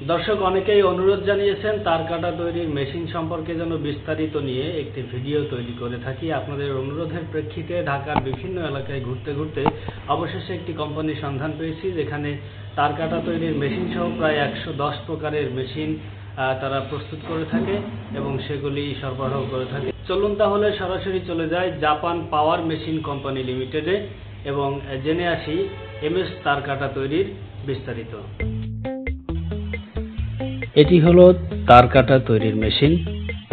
দর্শক, অনেকেই অনুরোধ জানিয়েছেন তার কাটা তৈরির মেশিন সম্পর্কে যেন বিস্তারিত নিয়ে একটি ভিডিও তৈরি করে থাকি। আপনাদের অনুরোধের প্রেক্ষিতে ঢাকার বিভিন্ন এলাকায় ঘুরতে ঘুরতে অবশেষে একটি কোম্পানির সন্ধান পেয়েছি, যেখানে তার কাটা তৈরির মেশিন সহ প্রায় একশো দশ প্রকারের মেশিন তারা প্রস্তুত করে থাকে এবং সেগুলি সরবরাহ করে থাকে। চলুন তাহলে সরাসরি চলে যায় জাপান পাওয়ার মেশিন কোম্পানি লিমিটেডে এবং জেনে আসি এমএস তার কাটা তৈরির বিস্তারিত। এটি হলো তার কাটা তৈরির মেশিন।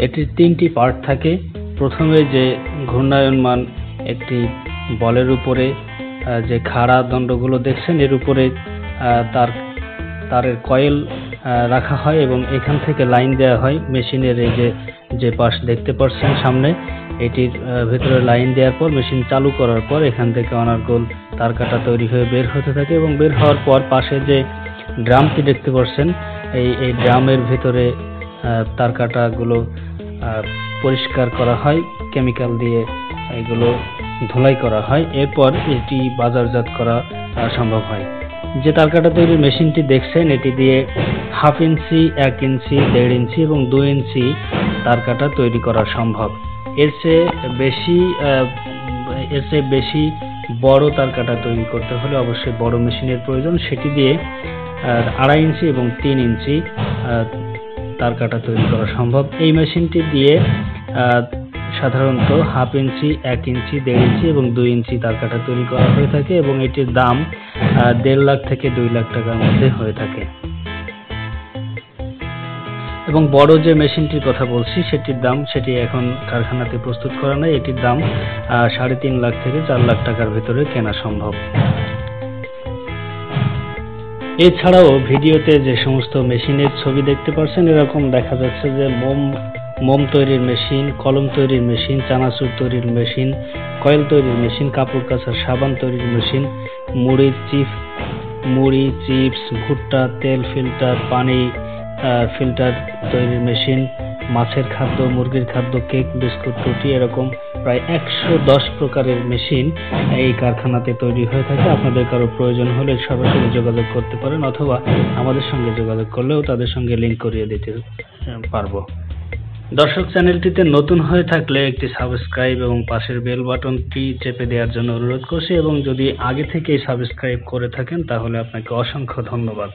এটির তিনটি পার্ট থাকে। প্রথমে যে ঘূর্ণায়নমান একটি বলের উপরে যে খাড়া দণ্ডগুলো দেখছেন, এর উপরে তার, তারের কয়েল রাখা হয় এবং এখান থেকে লাইন দেওয়া হয় মেশিনের এই যে যে পাশ দেখতে পাচ্ছেন সামনে। এটির ভেতরে লাইন দেওয়ার পর, মেশিন চালু করার পর এখান থেকে অনার্গোল তার কাটা তৈরি হয়ে বের হতে থাকে এবং বের হওয়ার পর পাশে যে ড্রামটি দেখতে পাচ্ছেন এই এই ড্রামের ভিতরে তার কাটাগুলো পরিষ্কার করা হয়, কেমিক্যাল দিয়ে এগুলো ধুলাই করা হয়, এরপর এটি বাজারজাত করা সম্ভব হয়। যে তার কাটা তৈরির মেশিনটি দেখছেন, এটি দিয়ে হাফ ইঞ্চি, এক ইঞ্চি, দেড় ইঞ্চি এবং দু ইঞ্চি তার কাটা তৈরি করা সম্ভব। এর চেয়ে বেশি এর চেয়ে বেশি বড় তার কাটা তৈরি করতে হলে অবশ্যই বড় মেশিনের প্রয়োজন। সেটি দিয়ে আড়াই ইঞ্চি এবং তিন ইঞ্চি তার কাটা তৈরি করা সম্ভব। এই মেশিনটি দিয়ে সাধারণত হাফ ইঞ্চি, এক ইঞ্চি, দেড় ইঞ্চি এবং দুই ইঞ্চি তার কাটা তৈরি করা হয়ে থাকে এবং এটির দাম দেড় লাখ থেকে দুই লাখ টাকার মধ্যে হয়ে থাকে। এবং বড় যে মেশিনটির কথা বলছি, সেটির দাম সেটি এখন কারখানাতে প্রস্তুত করা নয় এটির দাম সাড়ে তিন লাখ থেকে চার লাখ টাকার ভেতরে কেনা সম্ভব। এছাড়াও ভিডিওতে যে সমস্ত মেশিনের ছবি দেখতে পাচ্ছেন এরকম দেখা যাচ্ছে যে মোম মোম তৈরির মেশিন, কলম তৈরির মেশিন, চানাচুর তৈরির মেশিন, কয়েল তৈরির মেশিন, কাপড় কাচার সাবান তৈরির মেশিন, মুড়ির চিপ, মুড়ি, চিপস, ভুট্টা, তেল ফিল্টার, পানি ফিল্টার তৈরির মেশিন, মাছের খাদ্য, মুরগির খাদ্য, কেক, বিস্কুট, রুটি, এরকম প্রায় একশো দশ প্রকারের মেশিন এই কারখানাতে তৈরি হয়ে থাকে। আপনাদের কারও প্রয়োজন হলে সরাসরি যোগাযোগ করতে পারেন অথবা আমাদের সঙ্গে যোগাযোগ করলেও তাদের সঙ্গে লিঙ্ক করিয়ে দিতে পারব। দর্শক, চ্যানেলটিতে নতুন হয়ে থাকলে একটি সাবস্ক্রাইব এবং পাশের বেল বাটনটি চেপে দেওয়ার জন্য অনুরোধ করছি এবং যদি আগে থেকেই সাবস্ক্রাইব করে থাকেন তাহলে আপনাকে অসংখ্য ধন্যবাদ।